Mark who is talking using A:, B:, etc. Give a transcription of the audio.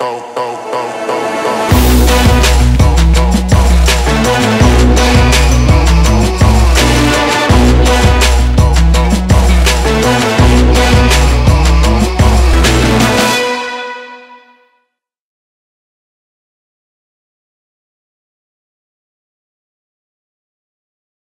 A: oh, oh.